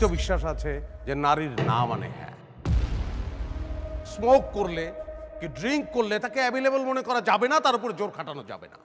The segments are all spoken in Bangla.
তো বিশ্বাস আছে যে নারীর না মানে হ্যাঁ। স্মোক করলে কি ড্রিঙ্ক করলে তাকে অ্যাভেলেবল মনে করা যাবে না, তার উপর জোর খাটানো যাবে না।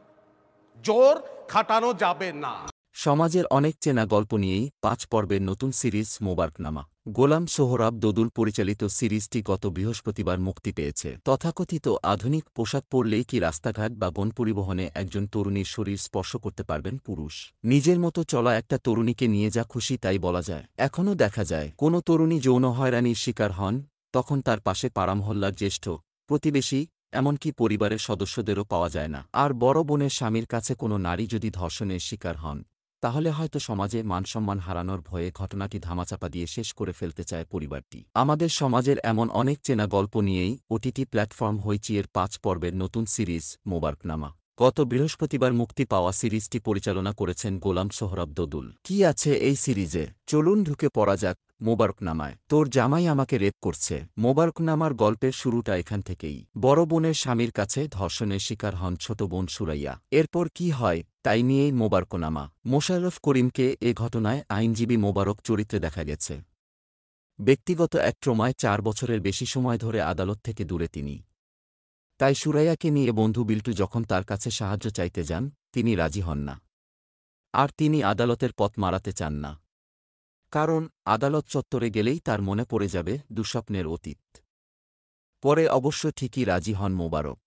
জোর খাটানো যাবে না। সমাজের অনেক চেনা গল্প নিয়েই পাঁচ পর্বের নতুন সিরিজ মোবারকনামা। গোলাম সোহরাব দদুল পরিচালিত সিরিজটি গত বৃহস্পতিবার মুক্তি পেয়েছে। তথাকথিত আধুনিক পোশাক পরলেই কি রাস্তাঘাট বা বন পরিবহনে একজন তরুণীর শরীর স্পর্শ করতে পারবেন পুরুষ? নিজের মতো চলা একটা তরুণীকে নিয়ে যা খুশি তাই বলা যায়। এখনও দেখা যায়, কোনো তরুণী যৌন হয়রানির শিকার হন, তখন তার পাশে পাড়ামহল্লার জ্যেষ্ঠ, প্রতিবেশী, এমনকি পরিবারের সদস্যদেরও পাওয়া যায় না। আর বড় বোনের স্বামীর কাছে কোনো নারী যদি ধর্ষণের শিকার হন তাহলে হয়তো সমাজে মানসম্মান হারানোর ভয়ে ঘটনাটি ধামাচাপা দিয়ে শেষ করে ফেলতে চায় পরিবারটি। আমাদের সমাজের এমন অনেক চেনা গল্প নিয়েই ওটিটি প্ল্যাটফর্ম হইচিয়ের পাঁচ পর্বের নতুন সিরিজ মোবারকনামা। গত বৃহস্পতিবার মুক্তি পাওয়া সিরিজটি পরিচালনা করেছেন গোলাম সোহরাব দদুল। কি আছে এই সিরিজে? চলুন ঢুকে পড়া যাক মোবারকনামায়। তোর জামাই আমাকে রেপ করছে। মোবারকনামার গল্পের শুরুটা এখান থেকেই। বড় বোনের স্বামীর কাছে ধর্ষণের শিকার হন ছোট বোন সুরাইয়া। এরপর কি হয়, তাই নিয়েই মোবারকনামা। মোশাররফ করিমকে এ ঘটনায় আইনজীবী মোবারক চরিত্রে দেখা গেছে। ব্যক্তিগত এক ট্রমায় চার বছরের বেশি সময় ধরে আদালত থেকে দূরে তিনি। তাই সুরাইয়াকে নিয়ে বন্ধু বিল্টু যখন তার কাছে সাহায্য চাইতে যান, তিনি রাজি হন না। আর তিনি আদালতের পথ মারাতে চান না। কারণ আদালত চত্বরে গেলেই তার মনে পড়ে যাবে দুঃস্বপ্নের অতীত। পরে অবশ্য ঠিকই রাজি হন মোবারক।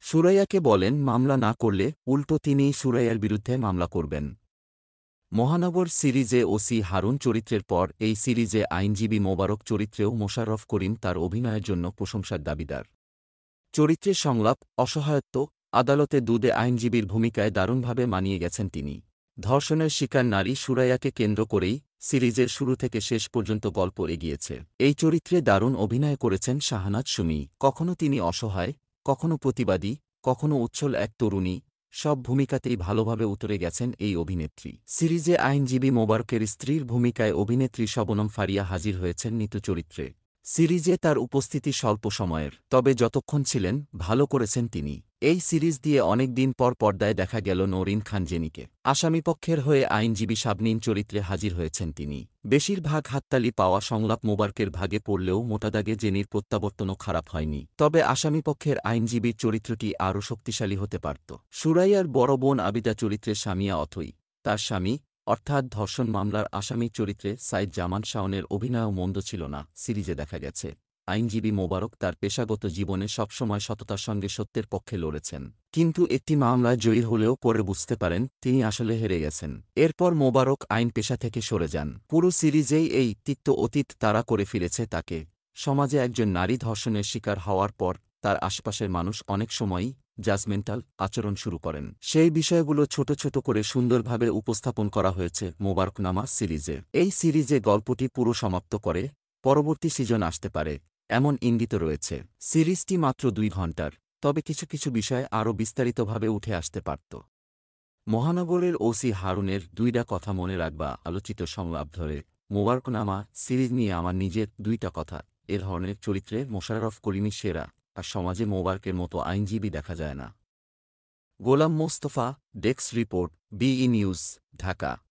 সুরাইয়াকে বলেন, মামলা না করলে উল্টো তিনিই সুরাইয়ার বিরুদ্ধে মামলা করবেন। মহানগর সিরিজে ওসি হারুন চরিত্রের পর এই সিরিজে আইনজীবী মোবারক চরিত্রেও মোশাররফ করিম তার অভিনয়ের জন্য প্রশংসার দাবিদার। চরিত্রের সংলাপ, অসহায়ত্ব, আদালতে দুদে আইনজীবীর ভূমিকায় দারুণভাবে মানিয়ে গেছেন তিনি। ধর্ষণের শিকার নারী সুরাইয়াকে কেন্দ্র করেই সিরিজের শুরু থেকে শেষ পর্যন্ত গল্প এগিয়েছে। এই চরিত্রে দারুণ অভিনয় করেছেন শাহানাজ সুমি। কখনো তিনি অসহায়, কখনো প্রতিবাদী, কখনো উচ্ছল এক তরুণী, সব ভূমিকাতেই ভালোভাবে উতরে গেছেন এই অভিনেত্রী। সিরিজে আইনজীবী মোবারকের স্ত্রীর ভূমিকায় অভিনেত্রী শবনম ফারিয়া হাজির হয়েছেন নিতু চরিত্রে। সিরিজে তার উপস্থিতি স্বল্প সময়ের, তবে যতক্ষণ ছিলেন, ভালো করেছেন তিনি। এই সিরিজ দিয়ে অনেক দিন পর পর্দায় দেখা গেল নরিন খান জেনিকে। আসামিপক্ষের হয়ে আইনজীবী সাবনীন চরিত্রে হাজির হয়েছেন তিনি। বেশিরভাগ হাততালি পাওয়া সংলাপ মোবারকের ভাগে পড়লেও মোটাদাগে জেনির প্রত্যাবর্তনও খারাপ হয়নি। তবে আসামিপক্ষের আইনজীবীর চরিত্রটি আরও শক্তিশালী হতে পারত। সুরাইয়ার বড় বোন আবিদা চরিত্রে স্বামিয়া অথই। তার স্বামী অর্থাৎ ধর্ষণ মামলার আসামি চরিত্রে সাইদ জামান শাওনের অভিনয়ও মন্দ ছিল না, সিরিজে দেখা গেছে। আইনজীবী মোবারক তার পেশাগত জীবনে সবসময় সততার সঙ্গে সত্যের পক্ষে লড়েছেন। কিন্তু একটি মামলায় জয়ী হলেও পরে বুঝতে পারেন, তিনি আসলে হেরে গেছেন। এরপর মোবারক আইন পেশা থেকে সরে যান। পুরো সিরিজেই এই তিক্ত অতীত তারা করে ফিরেছে তাকে। সমাজে একজন নারী ধর্ষণের শিকার হওয়ার পর তার আশপাশের মানুষ অনেক সময়ই জাজমেন্টাল আচরণ শুরু করেন। সেই বিষয়গুলো ছোট ছোট করে সুন্দরভাবে উপস্থাপন করা হয়েছে মোবারকনামা সিরিজে। এই সিরিজে গল্পটি পুরো সমাপ্ত করে পরবর্তী সিজন আসতে পারে, এমন ইঙ্গিত রয়েছে। সিরিজটি মাত্র দুই ঘণ্টার, তবে কিছু কিছু বিষয় আরও বিস্তারিতভাবে উঠে আসতে পারত। মহানগরের ওসি হারুনের দুইটা কথা মনে রাখবা, আলোচিত সংলাপ ধরে, মোবারকনামা সিরিজ নিয়ে আমার নিজের দুইটা কথা, এ ধরনের চরিত্রে মোশাররফ করিমি সেরা। আর সমাজে মোবারকের মতো আইনজীবী দেখা যায় না। গোলাম মোস্তফা ডেক্স রিপোর্ট, বিই নিউজ, ঢাকা।